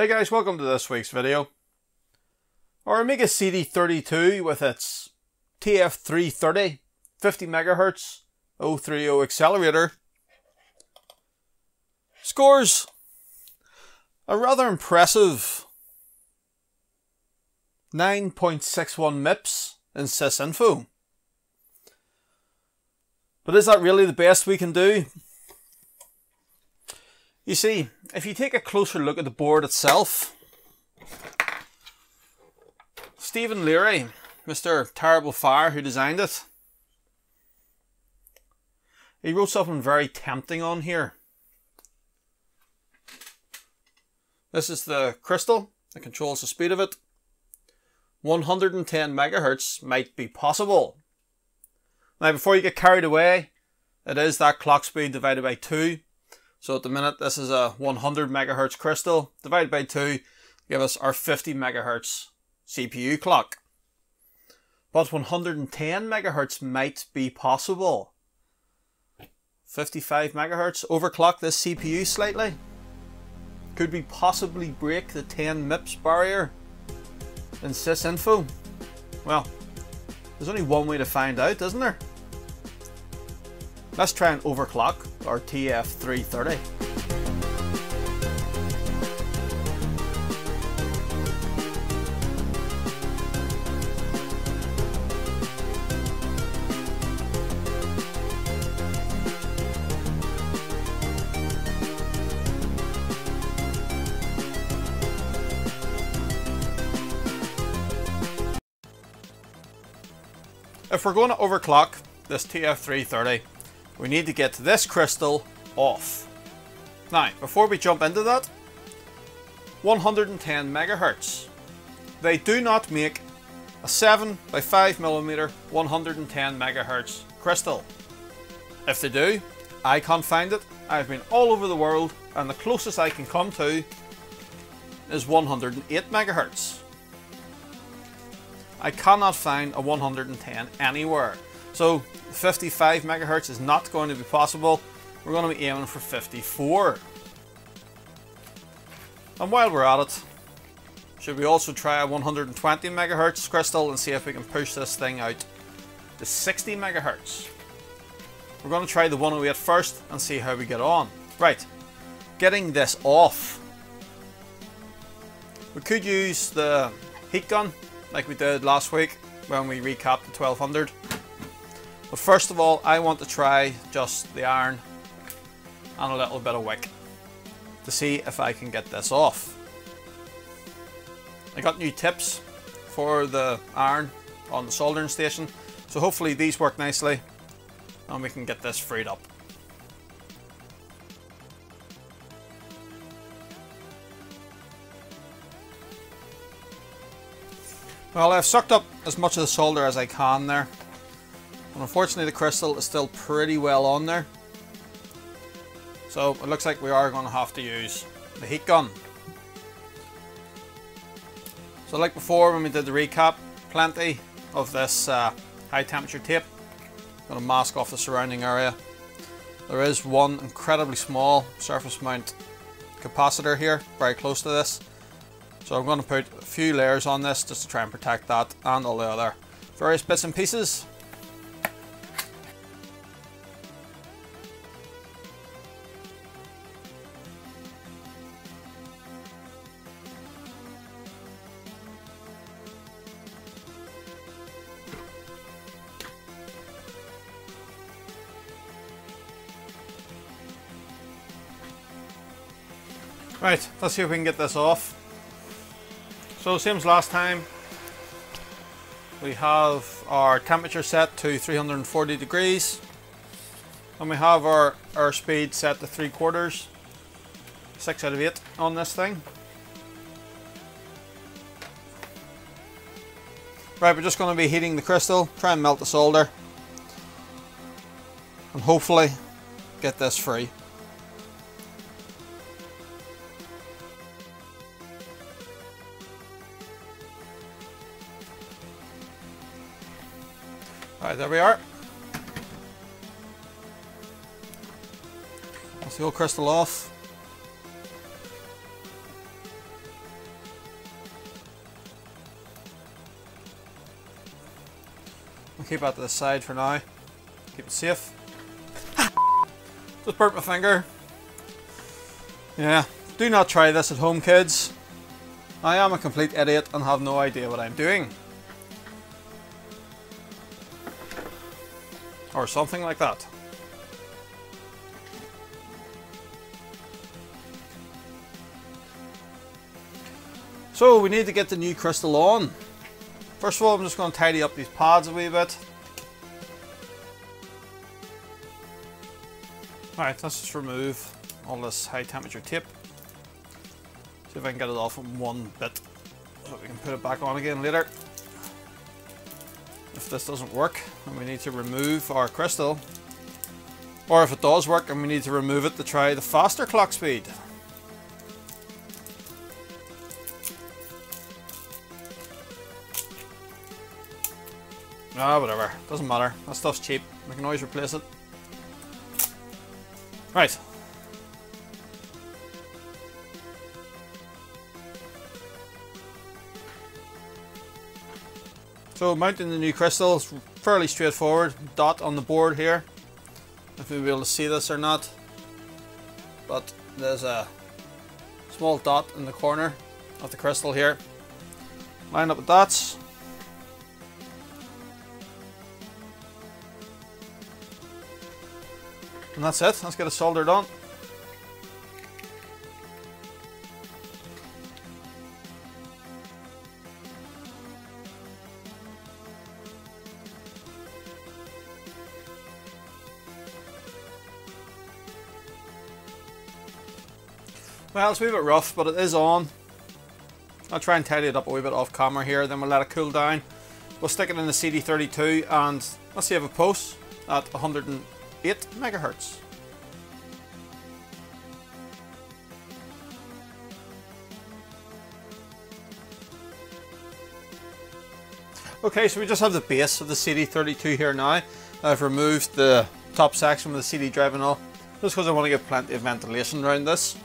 Hey guys, welcome to this week's video. Our Amiga CD32 with its TF330 50MHz 030 accelerator scores a rather impressive 9.61 MIPS in sysinfo. But is that really the best we can do? You see, if you take a closer look at the board itself, Stephen Leary, Mr. Terrible Fire, who designed it, he wrote something very tempting on here. This is the crystal that controls the speed of it. 110 megahertz might be possible. Now, before you get carried away, it is that clock speed divided by 2 so at the minute, this is a 100 megahertz crystal divided by 2 give us our 50 megahertz CPU clock. But 110 megahertz might be possible. 55 megahertz overclock this CPU slightly. Could we possibly break the 10 MIPS barrier in sysinfo? Well, there's only one way to find out, isn't there? Let's try and overclock our TF330. If we're going to overclock this TF330, we need to get this crystal off. Now, before we jump into that, 110 megahertz. They do not make a 7 by 5 millimeter 110 megahertz crystal. If they do, I can't find it. I've been all over the world and the closest I can come to is 108 megahertz. I cannot find a 110 anywhere. So 55 megahertz is not going to be possible. We're going to be aiming for 54. And while we're at it, should we also try a 120 megahertz crystal and see if we can push this thing out to 60 megahertz. We're going to try the 108 first and see how we get on. Right, getting this off. We could use the heat gun like we did last week when we recapped the 1200. But first of all, I want to try just the iron and a little bit of wick to see if I can get this off. I got new tips for the iron on the soldering station, so hopefully these work nicely and we can get this freed up. Well, I've sucked up as much of the solder as I can there. And unfortunately the crystal is still pretty well on there. So it looks like we are going to have to use the heat gun. So like before when we did the recap, plenty of this uh, high temperature tape. Going to mask off the surrounding area. There is one incredibly small surface mount capacitor here, very close to this. So I'm going to put a few layers on this just to try and protect that and all the other various bits and pieces. Right, let's see if we can get this off. So same as last time, we have our temperature set to 340 degrees and we have our airspeed set to 3 quarters, 6 out of 8 on this thing. Right, we're just going to be heating the crystal, try and melt the solder and hopefully get this free. Alright, there we are. That's the old crystal off. We'll keep out to the side for now. Keep it safe. Just burnt my finger. Yeah, do not try this at home, kids. I am a complete idiot and have no idea what I'm doing. Or something like that. So we need to get the new crystal on. First of all, I'm just going to tidy up these pads a wee bit. Alright, let's just remove all this high temperature tape. See if I can get it off in one bit so we can put it back on again later. If this doesn't work and we need to remove our crystal, or if it does work and we need to remove it to try the faster clock speed. Ah, whatever. Doesn't matter. That stuff's cheap. We can always replace it. Right. So mounting the new crystal is fairly straightforward. Dot on the board here. If you'll be able to see this or not. But there's a small dot in the corner of the crystal here. Line up the dots. And that's it. Let's get it soldered on. Well, it's a wee bit rough, but it is on. I'll try and tidy it up a wee bit off camera here, then we'll let it cool down. We'll stick it in the CD32 and let's see if it posts at 108 megahertz. Okay, so we just have the base of the CD32 here now. I've removed the top section with the CD drive and all, just because I want to get plenty of ventilation around this.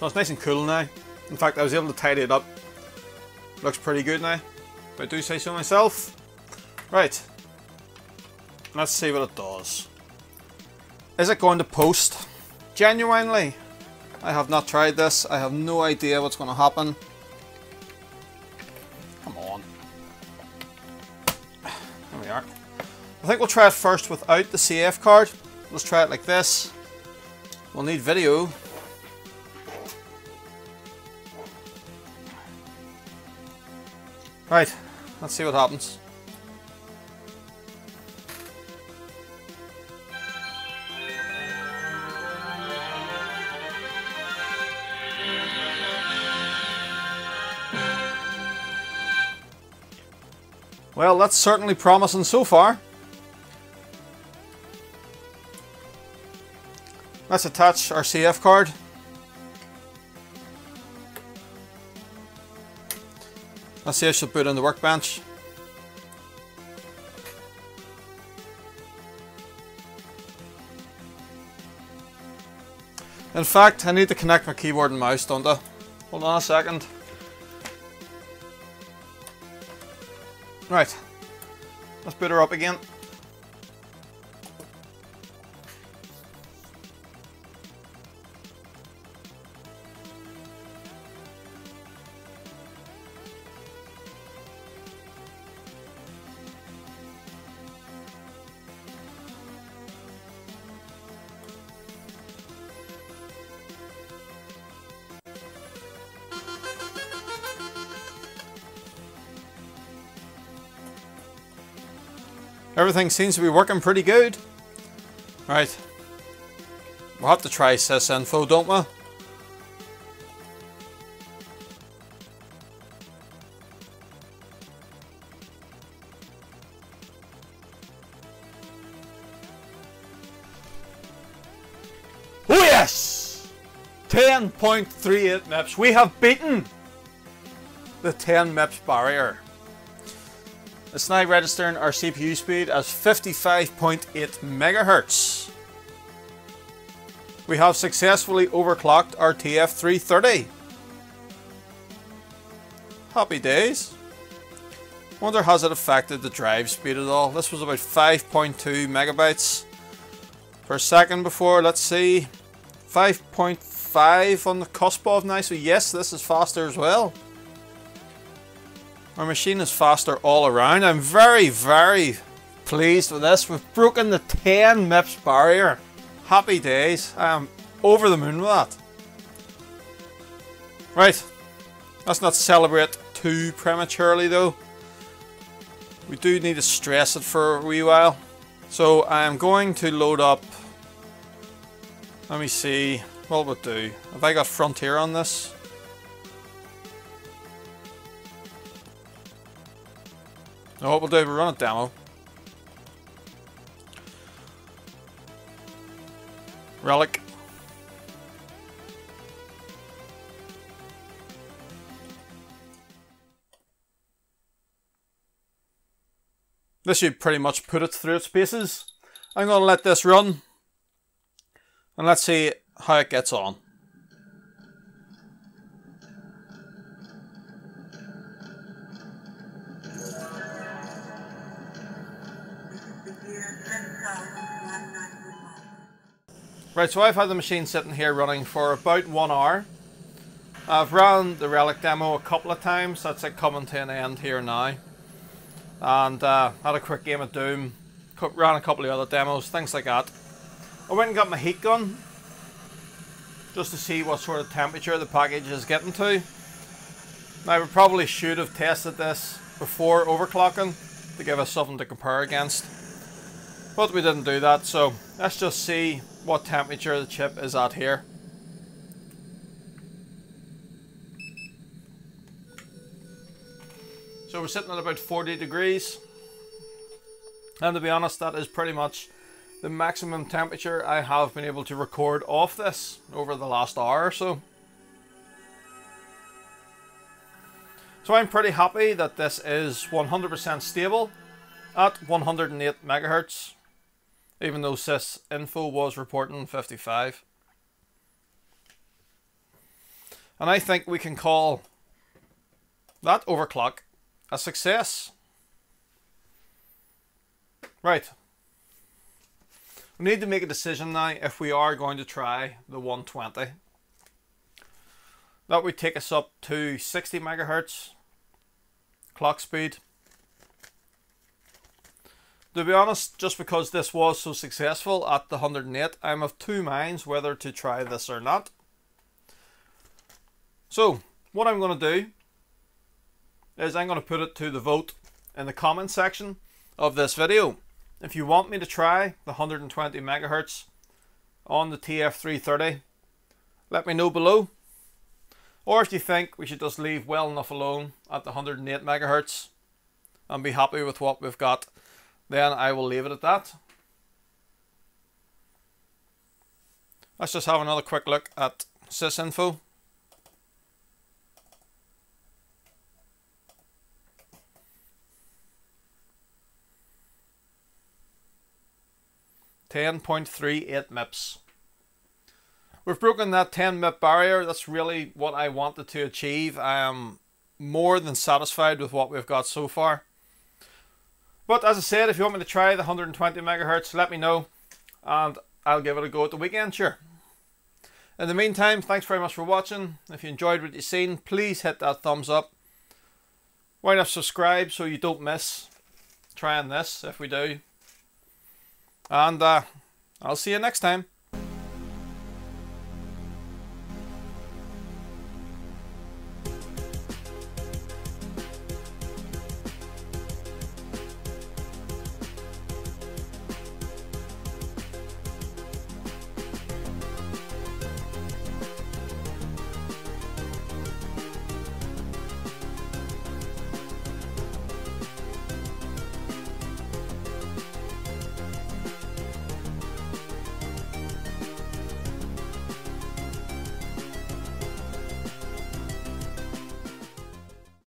So it's nice and cool now. In fact, I was able to tidy it up. Looks pretty good now. If I do say so myself. Right. Let's see what it does. Is it going to post? Genuinely? I have not tried this. I have no idea what's going to happen. Come on. There we are. I think we'll try it first without the CF card. Let's try it like this. We'll need video Right, let's see what happens. Well, that's certainly promising so far. Let's attach our CF card. Let's see if she'll put on the workbench. In fact, I need to connect my keyboard and mouse, don't I? Hold on a second. Right. Let's boot her up again. Everything seems to be working pretty good. Right. We'll have to try sysinfo, don't we? Oh yes! 10.38 MIPS. We have beaten the 10 MIPS barrier. It's now registering our CPU speed as 55.8 megahertz. We have successfully overclocked our TF330. Happy days. Wonder has it affected the drive speed at all? This was about 5.2 megabytes per second before. Let's see. 5.5 on the cusp of now. So yes, this is faster as well. Our machine is faster all around. I'm very, very pleased with this. We've broken the 10 MIPS barrier. Happy days. I'm over the moon with that. Right. Let's not celebrate too prematurely though. We do need to stress it for a wee while. So I'm going to load up. Let me see. What will it do? Have I got Frontier on this? No, hope we'll do, we'll run a demo. Relic. This should pretty much put it through its paces. I'm going to let this run. And let's see how it gets on. Right, so I've had the machine sitting here running for about one hour. I've run the Relic demo a couple of times, that's it coming to an end here now. And uh, had a quick game of Doom, ran a couple of other demos, things like that. I went and got my heat gun, just to see what sort of temperature the package is getting to. Now we probably should have tested this before overclocking, to give us something to compare against. But we didn't do that, so let's just see what temperature the chip is at here. So we're sitting at about 40 degrees. And to be honest, that is pretty much the maximum temperature I have been able to record off this over the last hour or so. So I'm pretty happy that this is 100% stable at 108 megahertz even though SysInfo was reporting 55. And I think we can call that overclock a success. Right. We need to make a decision now if we are going to try the 120. That would take us up to 60 megahertz clock speed to be honest, just because this was so successful at the 108, I'm of two minds whether to try this or not. So, what I'm going to do is I'm going to put it to the vote in the comment section of this video. If you want me to try the 120 megahertz on the TF330, let me know below. Or if you think we should just leave well enough alone at the 108 megahertz and be happy with what we've got then I will leave it at that. Let's just have another quick look at sysinfo. Ten point three eight MIPS. We've broken that 10 MIP barrier. That's really what I wanted to achieve. I am more than satisfied with what we've got so far. But as I said, if you want me to try the 120 megahertz, let me know and I'll give it a go at the weekend, sure. In the meantime, thanks very much for watching. If you enjoyed what you've seen, please hit that thumbs up. Why not subscribe so you don't miss trying this if we do. And uh, I'll see you next time.